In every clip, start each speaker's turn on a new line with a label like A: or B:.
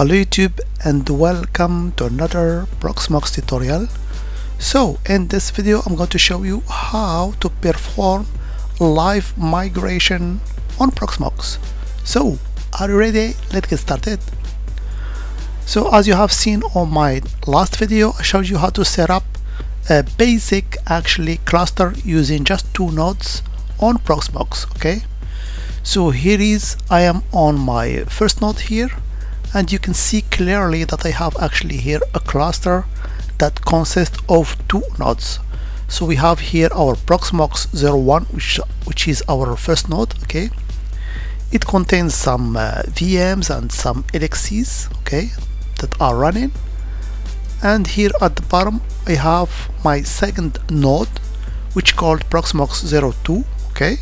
A: Hello YouTube and welcome to another Proxmox tutorial. So in this video I'm going to show you how to perform live migration on Proxmox. So are you ready? Let's get started. So as you have seen on my last video I showed you how to set up a basic actually cluster using just two nodes on Proxmox okay so here is I am on my first node here and you can see clearly that I have actually here a cluster that consists of two nodes. So we have here our Proxmox 01 which, which is our first node okay? It contains some uh, VMs and some LXCs okay that are running. And here at the bottom I have my second node which called Proxmox 02 okay?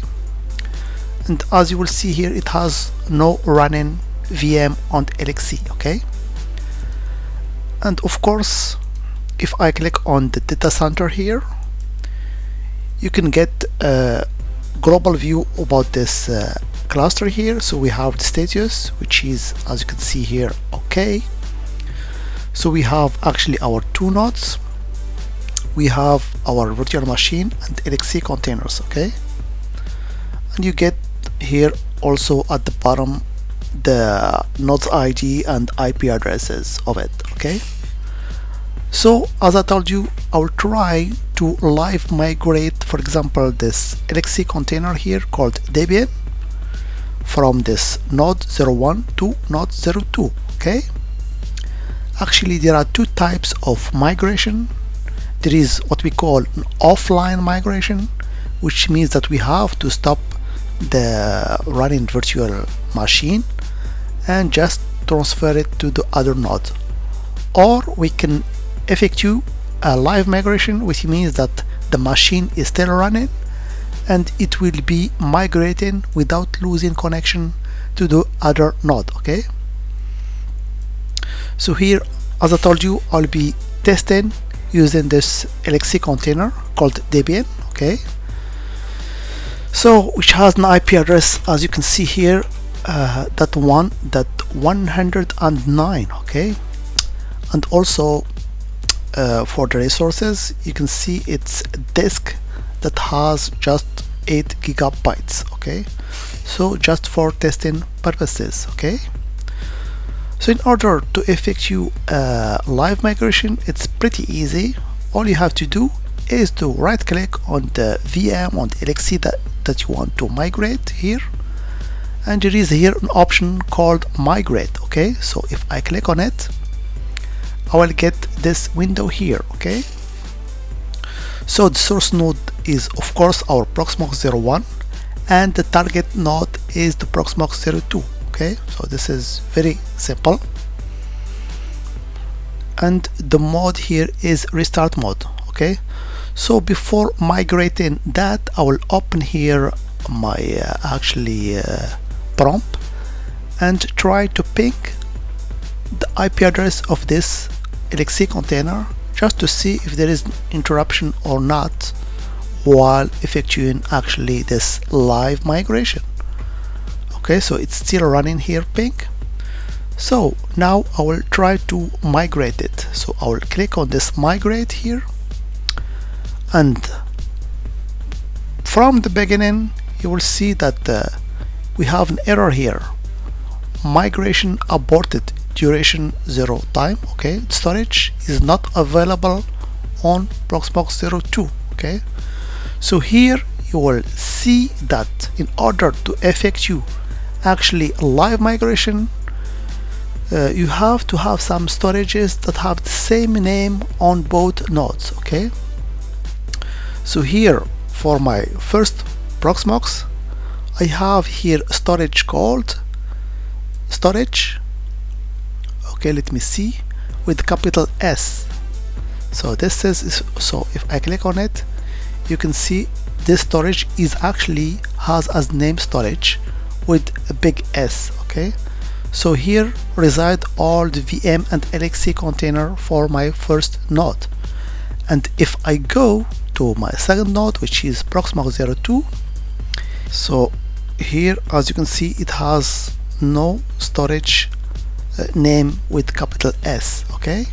A: And as you will see here it has no running VM on LXC okay? And of course if I click on the data center here you can get a global view about this uh, cluster here. So we have the status which is as you can see here okay. So we have actually our two nodes. We have our virtual machine and LXC containers okay? And you get here also at the bottom the nodes ID and IP addresses of it okay? So as I told you I'll try to live migrate for example this LXC container here called Debian from this node 01 to node 02 okay? Actually there are two types of migration. There is what we call an offline migration which means that we have to stop the running virtual machine and just transfer it to the other node. Or we can effectuate a live migration which means that the machine is still running and it will be migrating without losing connection to the other node okay? So here as I told you I'll be testing using this LXC container called Debian okay? So which has an IP address as you can see here uh, that one that 109 okay? And also uh, for the resources you can see it's disk that has just 8 gigabytes okay? So just for testing purposes okay? So in order to effectuate a live migration it's pretty easy. All you have to do is to right click on the VM on the LXC that, that you want to migrate here and there is here an option called migrate okay? So if I click on it I will get this window here okay? So the source node is of course our Proxmox 01 and the target node is the Proxmox 02 okay? So this is very simple. And the mode here is restart mode okay? So before migrating that I will open here my uh, actually uh, prompt and try to ping the IP address of this LXC container just to see if there is interruption or not while effectuating actually this live migration. Okay so it's still running here ping so now I will try to migrate it. So I will click on this migrate here. And from the beginning you will see that uh, we have an error here. Migration aborted duration zero time okay? Storage is not available on Proxmox 02 okay? So here you will see that in order to effectuate actually live migration uh, you have to have some storages that have the same name on both nodes okay? So here for my first Proxmox I have here storage called storage. Okay let me see. With capital S. So this is so if I click on it you can see this storage is actually has as name storage with a big S okay? So here reside all the VM and LXC container for my first node. And if I go to my second node which is Proxmox 02 so here as you can see it has no storage uh, name with capital S okay?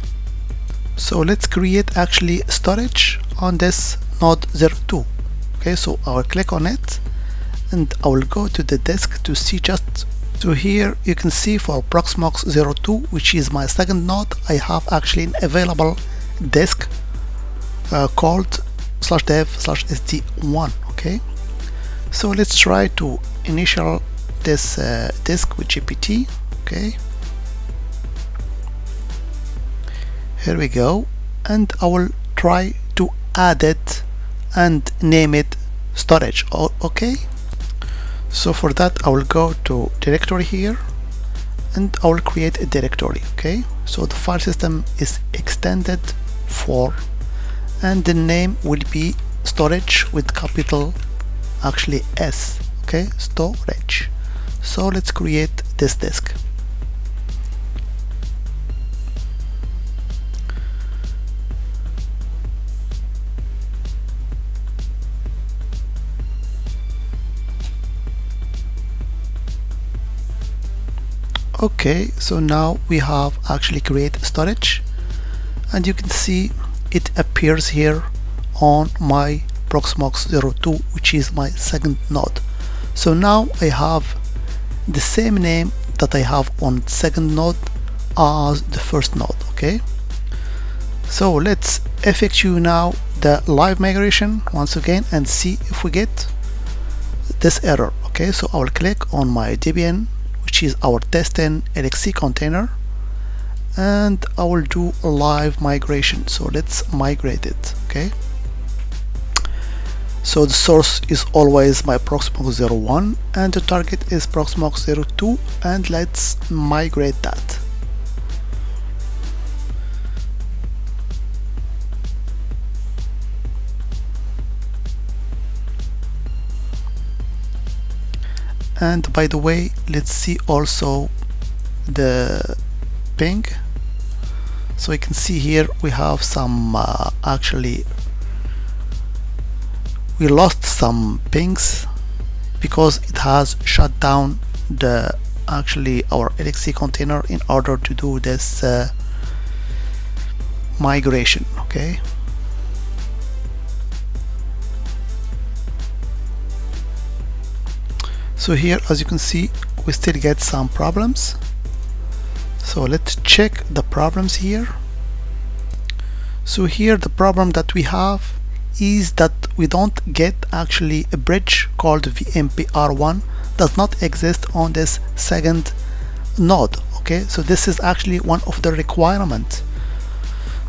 A: So let's create actually storage on this node 02 okay? So I will click on it and I will go to the disk to see just so here you can see for Proxmox 02 which is my second node I have actually an available disk uh, called slash dev slash sd1 okay so let's try to initial this uh, disk with GPT okay? Here we go. And I will try to add it and name it storage okay? So for that I will go to directory here and I will create a directory okay? So the file system is extended for and the name will be storage with capital actually S okay? Storage. So let's create this disk. Okay so now we have actually create storage. And you can see it appears here on my Proxmox 02 which is my second node. So now I have the same name that I have on second node as the first node okay? So let's effectuate now the live migration once again and see if we get this error okay? So I will click on my Debian which is our test10 LXC container and I will do a live migration. So let's migrate it okay so the source is always my Proxmox 01 and the target is Proxmox 02 and let's migrate that. And by the way let's see also the ping. So you can see here we have some uh, actually we lost some pings because it has shut down the actually our LXC container in order to do this uh, migration okay? So here as you can see we still get some problems. So let's check the problems here. So here the problem that we have is that we don't get actually a bridge called VMBR1 does not exist on this second node okay? So this is actually one of the requirements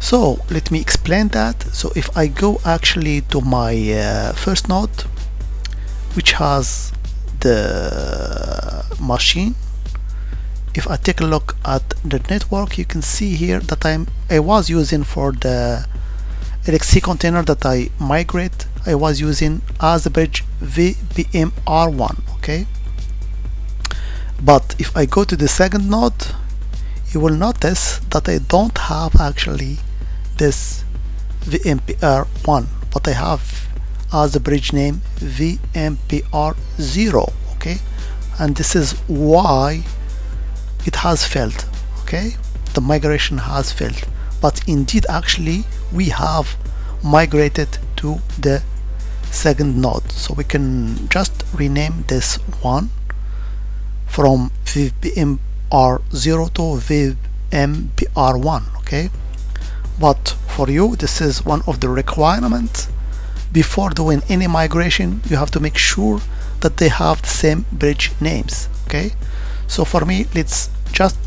A: so let me explain that. So if I go actually to my uh, first node which has the machine if I take a look at the network you can see here that I'm I was using for the LXC container that I migrate I was using as a bridge VBMR1 okay? But if I go to the second node you will notice that I don't have actually this VMBR1 but I have as a bridge name VMBR0 okay? And this is why it has failed okay? The migration has failed but indeed actually we have migrated to the second node. So we can just rename this one from VMBR0 to VMBR1 okay? But for you this is one of the requirements. Before doing any migration you have to make sure that they have the same bridge names okay? So for me let's just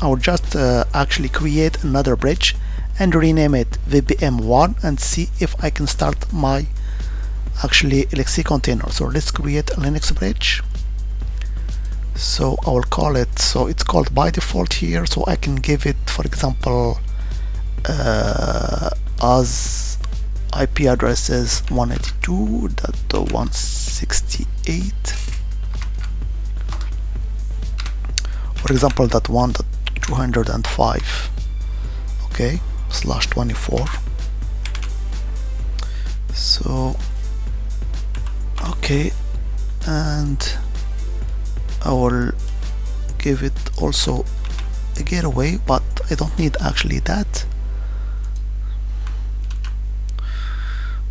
A: I will just uh, actually create another bridge and rename it VBM1 and see if I can start my actually LXC container. So let's create a Linux bridge. So I will call it so it's called by default here. So I can give it for example uh, as IP address is 192.168 for example that one 205 okay slash 24 so okay and I will give it also a gateway but I don't need actually that.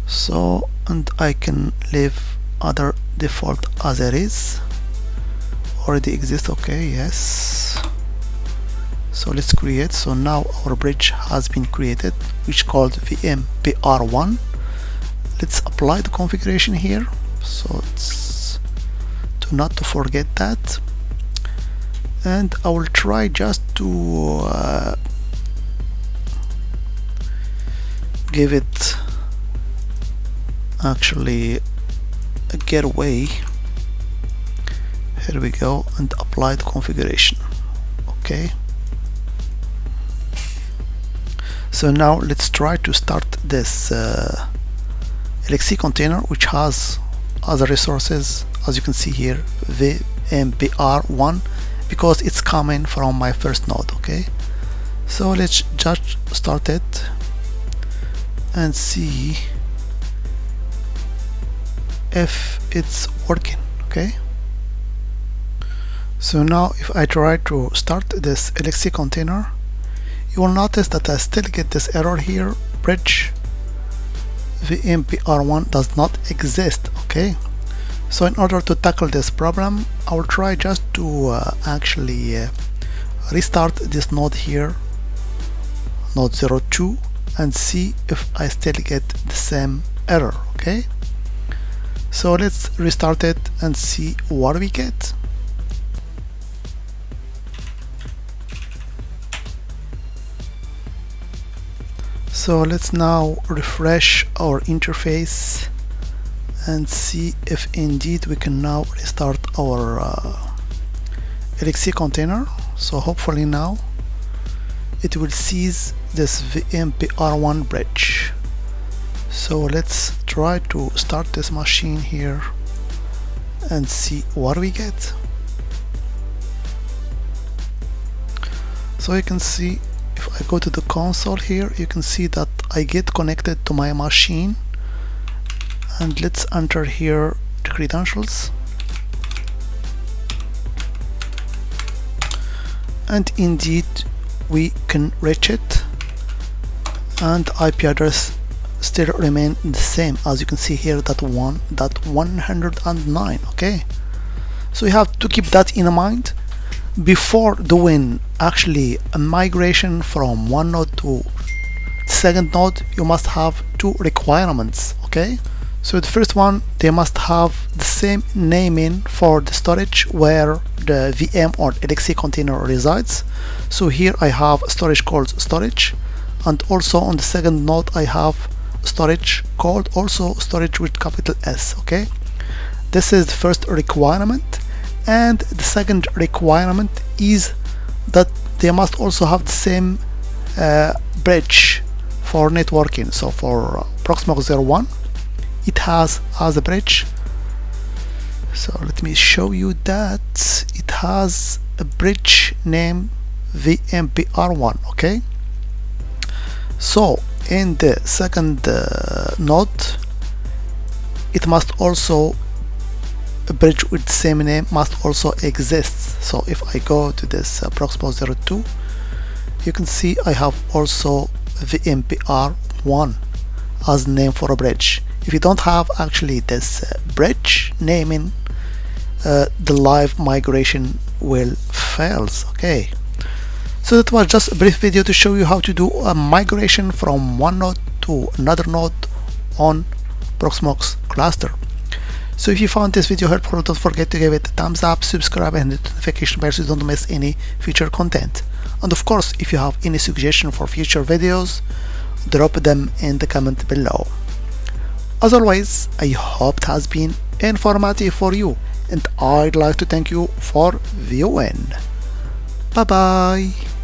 A: So and I can leave other default as it is. Already exists okay yes so let's create. So now our bridge has been created which called vmbr1 let's apply the configuration here. So it's to not to forget that. And I will try just to uh, give it actually a getaway here we go and apply the configuration. Okay so now let's try to start this uh, LXC container which has other resources as you can see here vmbr1 because it's coming from my first node okay? So let's just start it and see if it's working okay? So now if I try to start this LXC container you will notice that I still get this error here. Bridge vmbr1 does not exist okay? So in order to tackle this problem I will try just to uh, actually uh, restart this node here node 02 and see if I still get the same error okay? So let's restart it and see what we get so let's now refresh our interface and see if indeed we can now restart our uh, LXC container. So hopefully now it will seize this VMBR1 bridge. So let's try to start this machine here and see what we get. So you can see I go to the console here you can see that I get connected to my machine. And let's enter here the credentials. And indeed we can reach it. And IP address still remain the same as you can see here that one that 109 okay? So you have to keep that in mind before doing actually a migration from one node to second node you must have two requirements okay so the first one, they must have the same naming for the storage where the VM or LXC container resides. So here I have storage called storage and also on the second node I have storage called also storage with capital S, okay? This is the first requirement and the second requirement is that they must also have the same uh, bridge for networking. So for Proxmox 01 it has as a bridge so let me show you that it has a bridge name VMBR1 okay so in the second uh, node it must also a bridge with same name must also exist. So if I go to this uh, Proxmox 02 you can see I have also VMBR1 as name for a bridge. If you don't have actually this uh, bridge naming uh, the live migration will fails okay. So that was just a brief video to show you how to do a migration from one node to another node on Proxmox cluster so if you found this video helpful don't forget to give it a thumbs up subscribe and hit the notification bell so you don't miss any future content and of course if you have any suggestion for future videos drop them in the comment below as always, I hope it has been informative for you and I'd like to thank you for viewing. Bye bye.